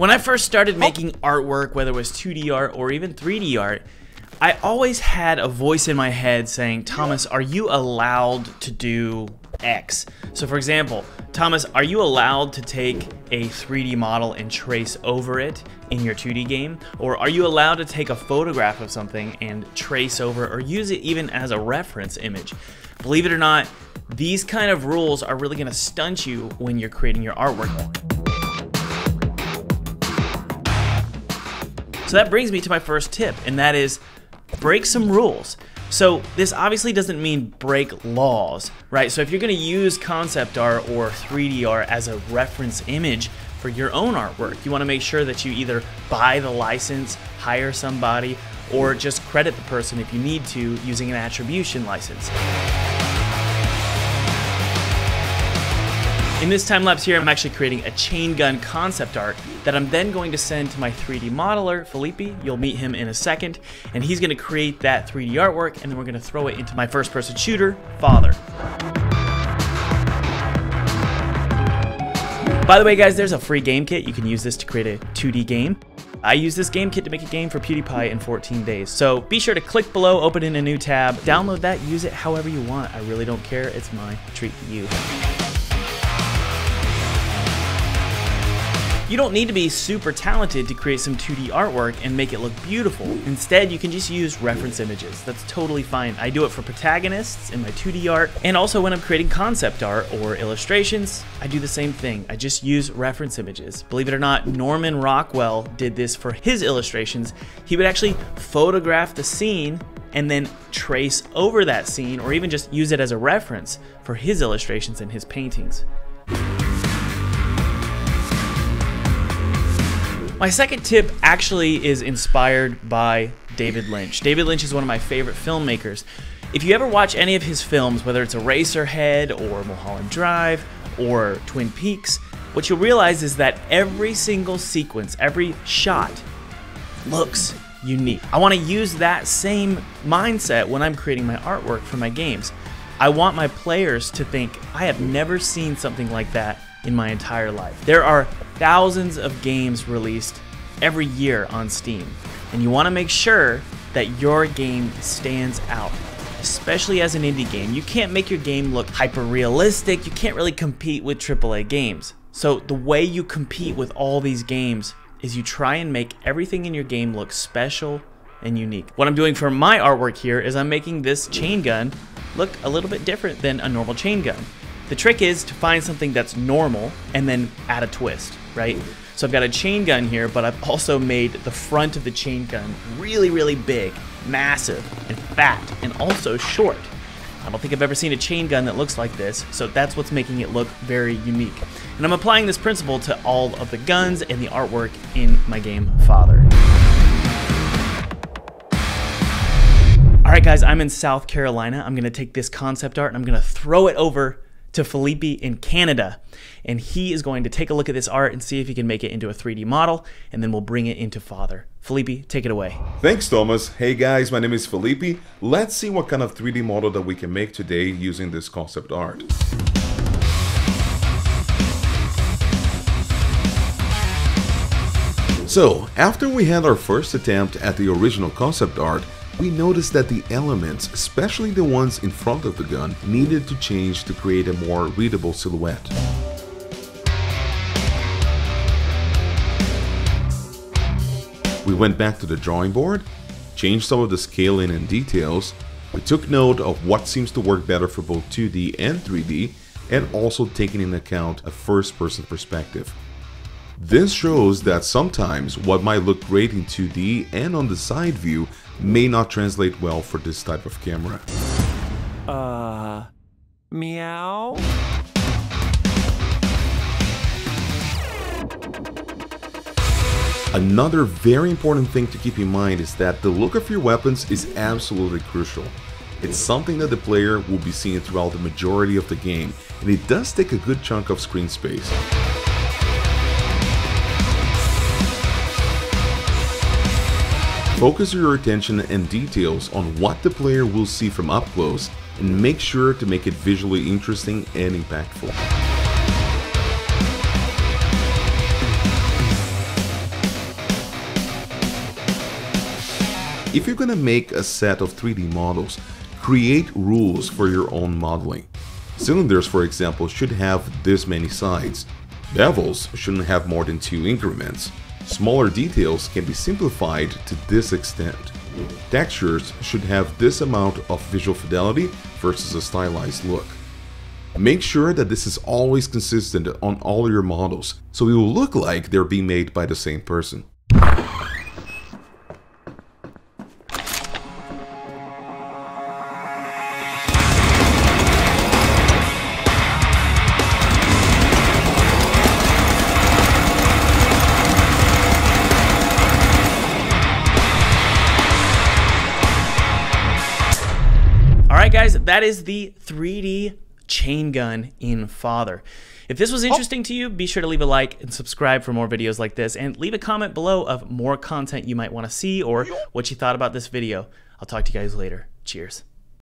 When I first started oh. making artwork, whether it was 2D art or even 3D art, I always had a voice in my head saying, Thomas, are you allowed to do X? So for example, Thomas, are you allowed to take a 3D model and trace over it in your 2D game? Or are you allowed to take a photograph of something and trace over or use it even as a reference image? Believe it or not, these kind of rules are really gonna stunt you when you're creating your artwork. So that brings me to my first tip, and that is break some rules. So this obviously doesn't mean break laws, right? So if you're gonna use concept art or 3D art as a reference image for your own artwork, you wanna make sure that you either buy the license, hire somebody, or just credit the person if you need to using an attribution license. In this time lapse here, I'm actually creating a chain gun concept art that I'm then going to send to my 3D modeler, Felipe. You'll meet him in a second, and he's gonna create that 3D artwork, and then we're gonna throw it into my first person shooter, Father. By the way, guys, there's a free game kit. You can use this to create a 2D game. I use this game kit to make a game for PewDiePie in 14 days. So be sure to click below, open in a new tab, download that, use it however you want. I really don't care. It's my treat to you. You don't need to be super talented to create some 2D artwork and make it look beautiful. Instead, you can just use reference images. That's totally fine. I do it for protagonists in my 2D art, and also when I'm creating concept art or illustrations, I do the same thing. I just use reference images. Believe it or not, Norman Rockwell did this for his illustrations. He would actually photograph the scene and then trace over that scene or even just use it as a reference for his illustrations and his paintings. My second tip actually is inspired by David Lynch. David Lynch is one of my favorite filmmakers. If you ever watch any of his films, whether it's Eraserhead or Mulholland Drive or Twin Peaks, what you'll realize is that every single sequence, every shot looks unique. I want to use that same mindset when I'm creating my artwork for my games. I want my players to think, I have never seen something like that in my entire life. There are thousands of games released every year on Steam, and you want to make sure that your game stands out. Especially as an indie game, you can't make your game look hyper realistic, you can't really compete with AAA games. So, the way you compete with all these games is you try and make everything in your game look special and unique. What I'm doing for my artwork here is I'm making this chain gun look a little bit different than a normal chain gun. The trick is to find something that's normal and then add a twist, right? So I've got a chain gun here, but I've also made the front of the chain gun really, really big, massive, and fat, and also short. I don't think I've ever seen a chain gun that looks like this, so that's what's making it look very unique. And I'm applying this principle to all of the guns and the artwork in my game Father. Alright guys, I'm in South Carolina. I'm going to take this concept art and I'm going to throw it over to Felipe in Canada. And he is going to take a look at this art and see if he can make it into a 3D model, and then we'll bring it into Father. Felipe, take it away. Thanks, Thomas. Hey guys, my name is Felipe. Let's see what kind of 3D model that we can make today using this concept art. So, after we had our first attempt at the original concept art, we noticed that the elements, especially the ones in front of the gun, needed to change to create a more readable silhouette. We went back to the drawing board, changed some of the scaling and details, we took note of what seems to work better for both 2D and 3D, and also taking into account a first person perspective. This shows that sometimes what might look great in 2D and on the side view may not translate well for this type of camera. Uh, meow? Another very important thing to keep in mind is that the look of your weapons is absolutely crucial. It's something that the player will be seeing throughout the majority of the game, and it does take a good chunk of screen space. Focus your attention and details on what the player will see from up close and make sure to make it visually interesting and impactful. If you're gonna make a set of 3D models, create rules for your own modeling. Cylinders, for example, should have this many sides. Bevels shouldn't have more than two increments. Smaller details can be simplified to this extent. Textures should have this amount of visual fidelity versus a stylized look. Make sure that this is always consistent on all your models, so it will look like they're being made by the same person. Guys, that is the 3D chain gun in Father. If this was oh. interesting to you, be sure to leave a like and subscribe for more videos like this, and leave a comment below of more content you might want to see or what you thought about this video. I'll talk to you guys later. Cheers.